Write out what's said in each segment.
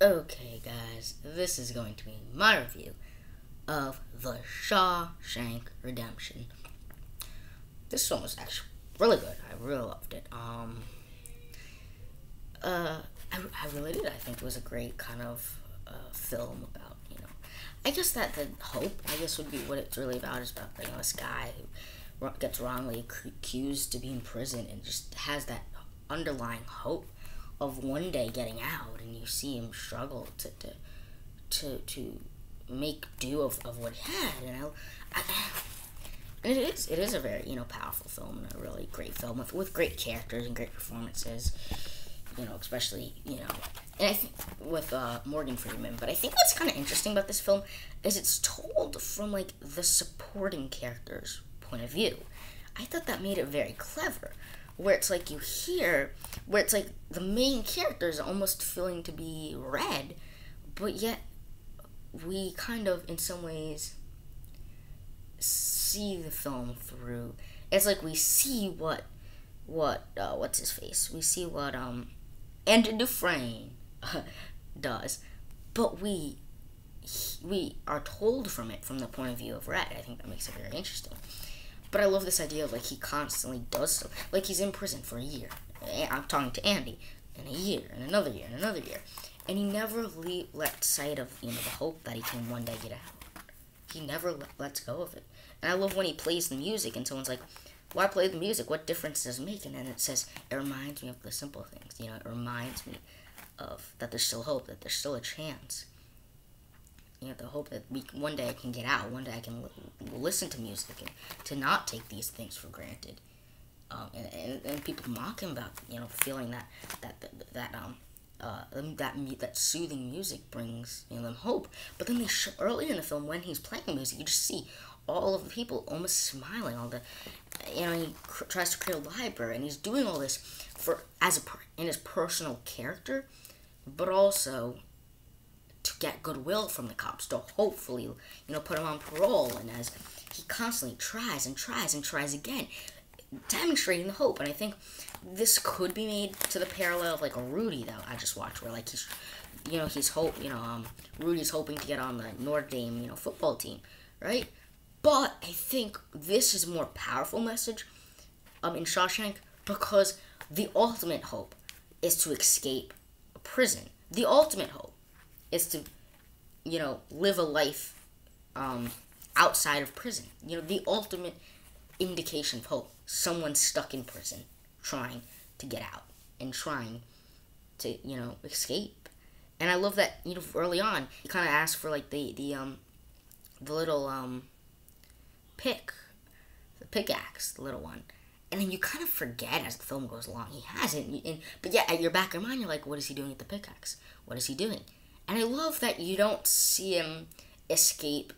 Okay, guys, this is going to be my review of The Shawshank Redemption. This film was actually really good. I really loved it. Um, uh, I, I really did. I think it was a great kind of uh, film about, you know, I guess that the hope, I guess, would be what it's really about is about, you know, this guy who gets wrongly accused to be in prison and just has that underlying hope of one day getting out and you see him struggle to to to, to make do of, of what he had and I, I, it is it is a very you know powerful film and a really great film with, with great characters and great performances you know especially you know and I think with uh, Morgan Freeman but I think what's kind of interesting about this film is it's told from like the supporting characters point of view. I thought that made it very clever where it's like you hear where it's like the main character is almost feeling to be red, but yet we kind of in some ways see the film through. It's like we see what what uh, what's his face? We see what um Andy Dufresne does but we we are told from it from the point of view of Red. I think that makes it very interesting but I love this idea of like he constantly does stuff. Like he's in prison for a year. Eh, I'm talking to Andy in a year, and another year, and another year, and he never le- let sight of you know the hope that he can one day get out. He never le- lets go of it. And I love when he plays the music, and someone's like, "Why play the music? What difference does it make?" And then it says, "It reminds me of the simple things. You know, it reminds me of that there's still hope, that there's still a chance." You know, the hope that we one day I can get out, one day I can listen to music and to not take these things for granted. Um, and, and, and people mock him about you know feeling that that that, that um uh, that that soothing music brings you know them hope. But then they show early in the film when he's playing music, you just see all of the people almost smiling. All the you know he tries to create a library and he's doing all this for as a in his personal character, but also get goodwill from the cops to hopefully, you know, put him on parole. And as he constantly tries and tries and tries again, demonstrating the hope. And I think this could be made to the parallel of like a Rudy that I just watched, where like he's, you know, he's hope, you know, um, Rudy's hoping to get on the Notre Dame, you know, football team, right? But I think this is a more powerful message, um, in Shawshank because the ultimate hope is to escape prison. The ultimate hope is to, you know, live a life um, outside of prison. You know, the ultimate indication of hope. Someone stuck in prison trying to get out and trying to, you know, escape. And I love that, you know, early on, he kind of asked for, like, the, the, um, the little, um, pick, the pickaxe, the little one. And then you kind of forget as the film goes along. He hasn't. And, but yeah, at your back of your mind, you're like, what is he doing with the pickaxe? What is he doing? And I love that you don't see him escape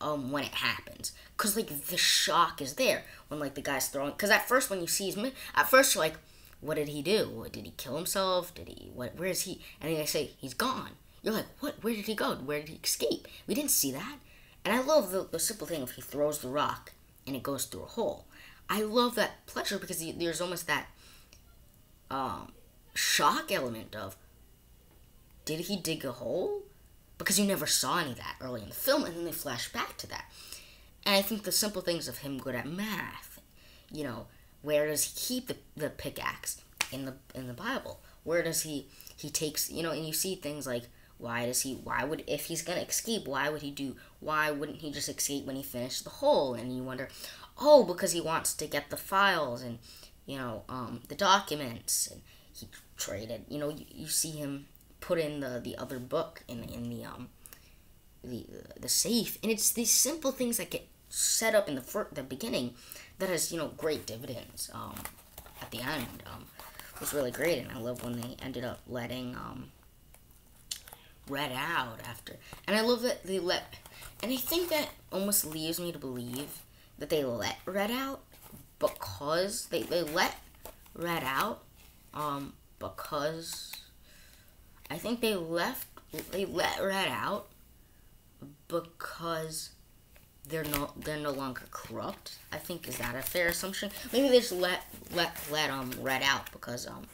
um when it happens. Because like the shock is there when like the guy's throwing because at first when you see him at first you're like what did he do? Did he kill himself? Did he what where is he? And then they say he's gone. You're like what where did he go? Where did he escape? We didn't see that. And i love the, the simple thing of he throws the rock and it goes through a hole. I love that pleasure because there's almost that um shock element of did he dig a hole? Because you never saw any of that early in the film, and then they flash back to that. And I think the simple things of him good at math, you know, where does he keep the, the pickaxe in the in the Bible? Where does he he takes you know, and you see things like why does he why would if he's gonna escape, why would he do why wouldn't he just escape when he finished the hole? And you wonder, oh, because he wants to get the files and you know, um, the documents and he traded you know, you, you see him put in the the other book in in the um the the safe, and it's these simple things that get set up in the fir- the beginning that has you know great dividends um at the end um was really great, and I love when they ended up letting um Red out after, and I love that they let, and I think that almost leaves me to believe that they let Red out because they they let Red out um because I think they left they let Red out because they're no they're no longer corrupt. I think is that a fair assumption? Maybe they just let let let um Red out because um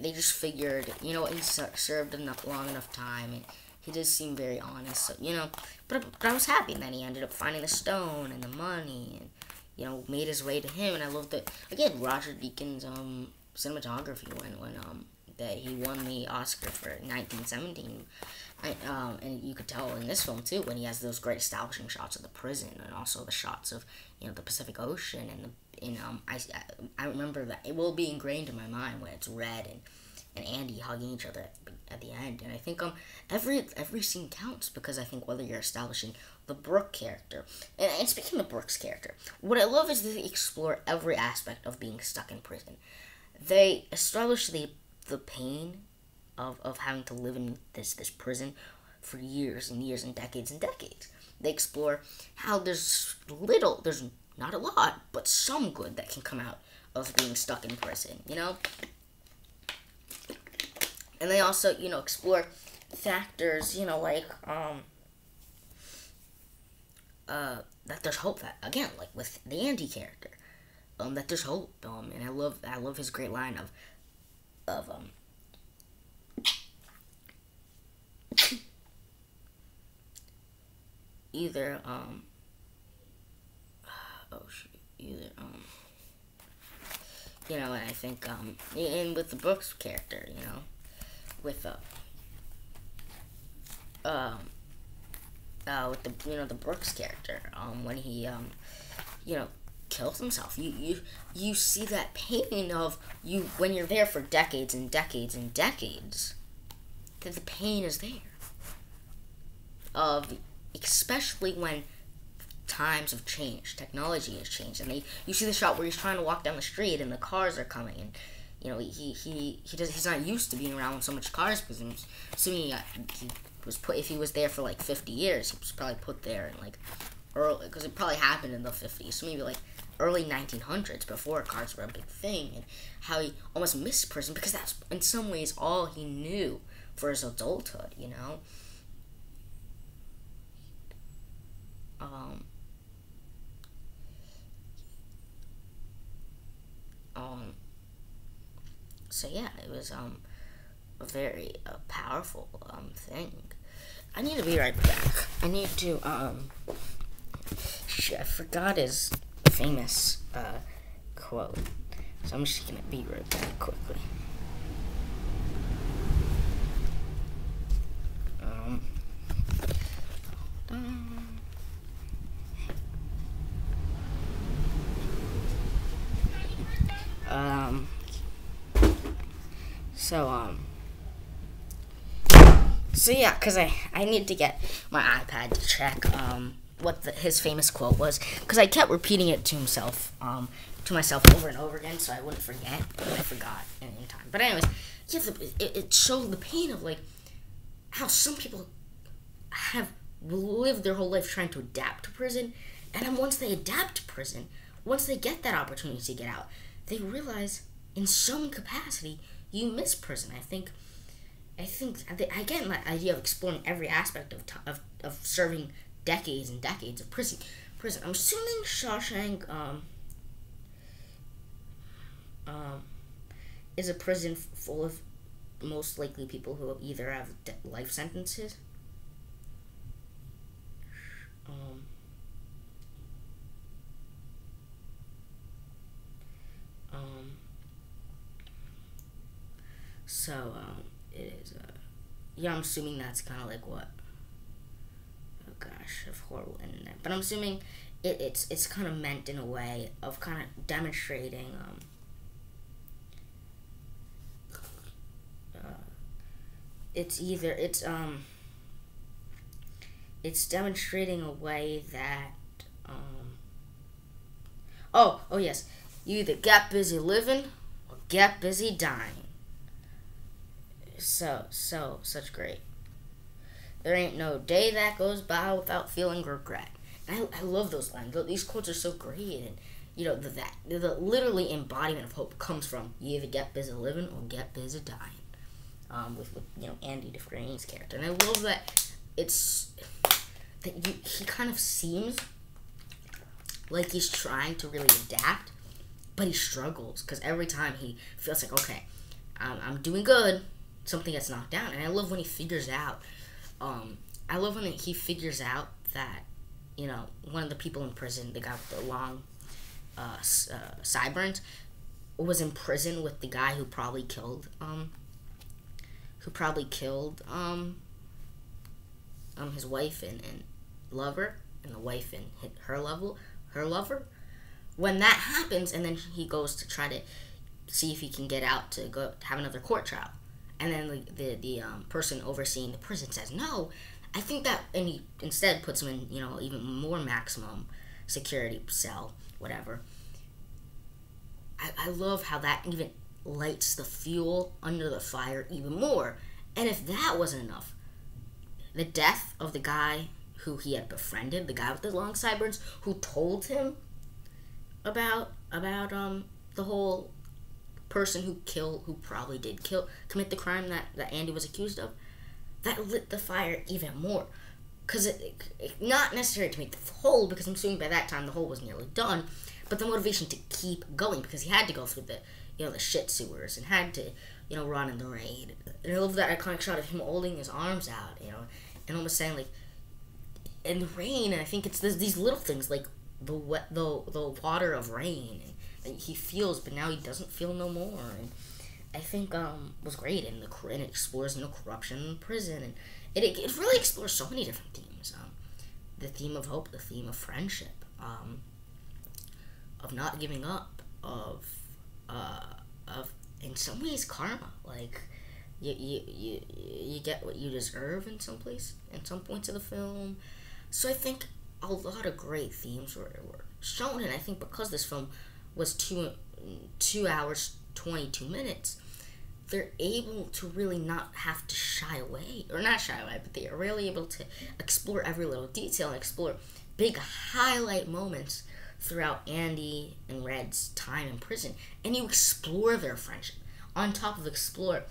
they just figured, you know, he served enough long enough time, and he does seem very honest. So you know, but but I was happy, and then he ended up finding the stone and the money, and you know, made his way to him, and I love that again. Roger Deakins' um cinematography when when um that he won the Oscar for 1917. I, um, and you could tell in this film too when he has those great establishing shots of the prison and also the shots of you know the Pacific Ocean and the in um I, I remember that it will be ingrained in my mind when it's red and and Andy hugging each other at, the end and I think um every every scene counts because I think whether you're establishing the Brooke character and, and speaking of Brooke's character what I love is they explore every aspect of being stuck in prison they establish the the pain of, of having to live in this this prison for years and years and decades and decades they explore how there's little there's not a lot, but some good that can come out of being stuck in prison, you know? And they also, you know, explore factors, you know, like, um, uh, that there's hope that, again, like with the Andy character, um, that there's hope, um, and I love, I love his great line of, of, um, either, um, oh shoot, either um, you know, and I think um, and with the Brooks character, you know, with uh, um, uh, with the you know the Brooks character, um, when he um, you know, kills himself, you you you see that pain of you when you're there for decades and decades and decades, that the pain is there. Of especially when times have changed, technology has changed, and they you see the shot where he's trying to walk down the street and the cars are coming, and you know he he he does he's not used to being around so much cars because I'm assuming he, got, he was put if he was there for like 50 years, he was probably put there in like early because it probably happened in the 50s, so maybe like early 1900s before cars were a big thing, and how he almost missed prison because that's in some ways all he knew for his adulthood, you know. Um, Um, so yeah, it was um, a very uh, powerful um, thing. I need to be right back. I need to um, shit, I forgot his famous uh, quote, so I'm just gonna be right back quickly. Um. Um, so, um, so yeah, because I, I need to get my iPad to check, um, what the, his famous quote was, because I kept repeating it to himself, um, to myself over and over again, so I wouldn't forget, but I forgot in, time. But anyways, yeah, the, it, it showed the pain of, like, how some people have lived their whole life trying to adapt to prison, and then once they adapt to prison, once they get that opportunity to get out, they realize in some capacity you miss prison. I think, I think again that idea of exploring every aspect of of, of serving decades and decades of prison. Prison. I'm assuming Shawshank um, um, is a prison full of most likely people who either have life sentences. Um, Um, so um, it is. Uh, yeah, I'm assuming that's kind of like what. Gosh, of horrible internet. But I'm assuming it, it's it's kind of meant in a way of kind of demonstrating. Um, uh, it's either it's um. It's demonstrating a way that um. Oh oh yes you either get busy living or get busy dying. So, so, such great. There ain't no day that goes by without feeling regret. I, I love those lines. These quotes are so great. And, you know, the, that the literally embodiment of hope comes from you either get busy living or get busy dying. Um, with, with, you know, Andy Dufresne's character. And I love that it's, that you, he kind of seems like he's trying to really adapt but he struggles because every time he feels like okay I'm, I'm doing good. Something gets knocked down, and I love when he figures out. Um, I love when he figures out that, you know, one of the people in prison, the guy with the long uh, uh, sideburns, was in prison with the guy who probably killed um, who probably killed um, um his wife and, and lover and the wife and her level her lover. When that happens and then he goes to try to see if he can get out to go have another court trial and then the the, the um, person overseeing the prison says no i think that and he instead puts him in you know even more maximum security cell whatever I, I love how that even lights the fuel under the fire even more. And if that wasn't enough, the death of the guy who he had befriended, the guy with the long sideburns, who told him about about um the whole person who killed who probably did kill commit the crime that, that Andy was accused of, that lit the fire even more. Cause it, it, it not necessary to make the hole because I'm assuming by that time the hole was nearly done, but the motivation to keep going because he had to go through the you know the shit sewers and had to you know run in the rain. And I love that iconic shot of him holding his arms out, you know, and almost saying like in the rain. And I think it's this, these little things like the wet the the water of rain and, he feels, but now he doesn't feel no more. And I think um was great and the and it explores you know corruption in prison and it it really explores so many different themes. Um, the theme of hope, the theme of friendship. Um, of not giving up, of uh, of in some ways karma. Like you, you you you get what you deserve in some place in some points of the film. So I think a lot of great themes were, were shown, and I think because this film was two two hours twenty two minutes, they're able to really not have to shy away, or not shy away, but they are really able to explore every little detail and explore big highlight moments throughout Andy and Red's time in prison, and you explore their friendship. On top of explore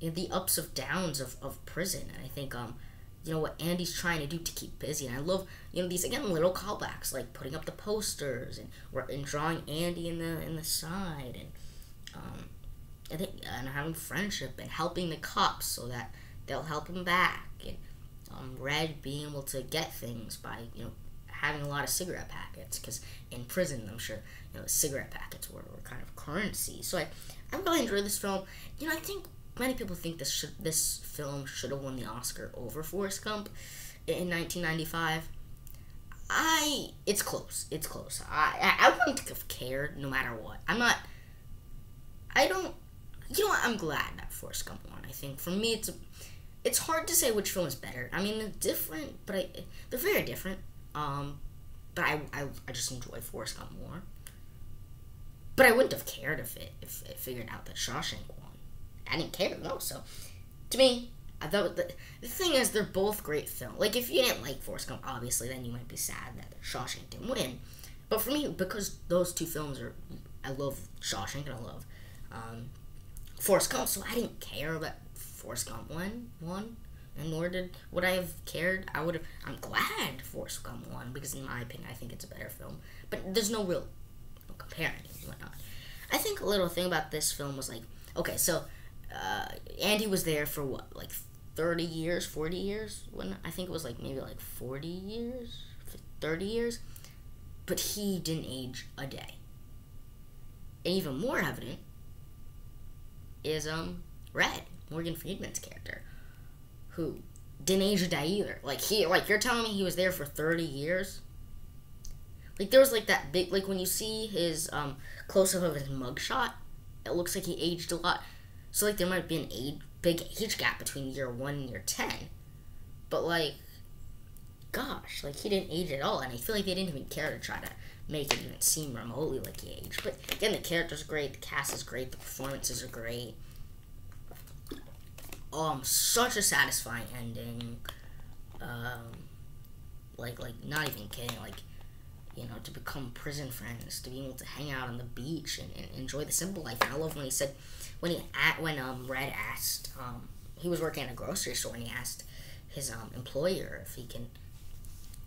the ups of downs of, of prison, and I think um, you know what Andy's trying to do to keep busy, and I love you know these again little callbacks like putting up the posters and and drawing Andy in the in the side and um, I think and having friendship and helping the cops so that they'll help him back and um, Red being able to get things by you know having a lot of cigarette packets because in prison, I'm sure you know cigarette packets were, were kind of currency. So I, I really enjoyed this film. You know, I think many people think this should this film should have won the Oscar over Forrest Gump in 1995. I it's close. It's close. I I, I wouldn't have cared no matter what. I'm not. I don't. You know what? I'm glad that Forrest Gump won. I think for me, it's a, it's hard to say which film is better. I mean, they're different, but I, they're very different. Um, but I, I, I just enjoy Forrest Gump more. But I wouldn't have cared if it if it figured out that Shawshank won. I didn't care no. So to me, I thought the, the thing is they're both great films. Like if you didn't like Forrest Gump, obviously then you might be sad that Shawshank didn't win. But for me, because those two films are, I love Shawshank and I love um, Forrest Gump, so I didn't care that Forrest Gump won. Won and nor did would I have cared. I would have. I'm glad Forrest Gump won because, in my opinion, I think it's a better film. But there's no real comparing and whatnot. I think a little thing about this film was like, okay, so uh, Andy was there for what, like 30 years, 40 years? When I think it was like maybe like 40 years, 30 years, but he didn't age a day. And even more evident is um Red, Morgan Freeman's character who didn't age a day either. Like he, like you're telling me he was there for thirty years. Like there was like that big, like when you see his um close up of his mugshot, it looks like he aged a lot. So like there might be an age, big age gap between year one and year ten, but like, gosh, like he didn't age at all, and I feel like they didn't even care to try to make it even seem remotely like he aged. But again, the character's great, the cast is great, the performances are great um such a satisfying ending. Um, like like not even kidding. Like you know to become prison friends, to be able to hang out on the beach and, and enjoy the simple life. And I love when he said when he at when um Red asked um he was working at a grocery store and he asked his um employer if he can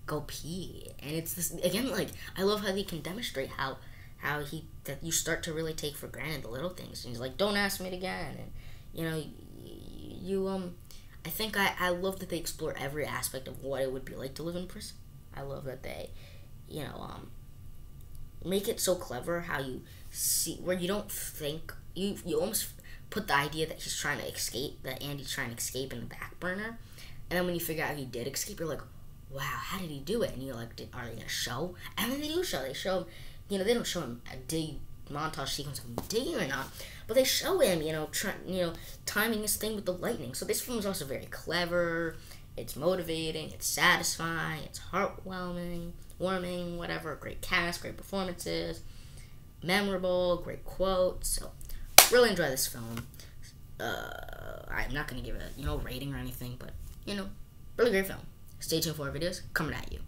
go pee and it's this again like I love how they can demonstrate how how he that you start to really take for granted the little things. And he's like, "Don't ask me again," and you know, you, you um, I think I I love that they explore every aspect of what it would be like to live in prison. I love that they, you know, um, make it so clever how you see where you don't think you you almost put the idea that he's trying to escape that Andy's trying to escape in the back burner, and then when you figure out he did escape, you're like, wow, how did he do it? And you're like, are they gonna show? And then they do show. They show, you know, they don't show him a dig montage sequence of him digging or not, but they show him, you know, trying, you know, timing his thing with the lightning. So this film is also very clever. It's motivating. It's satisfying. It's heartwarming, warming, whatever. Great cast, great performances, memorable, great quotes. So really enjoy this film. Uh, I'm not gonna give it, you know, rating or anything, but you know, really great film. Stay tuned for more videos coming at you.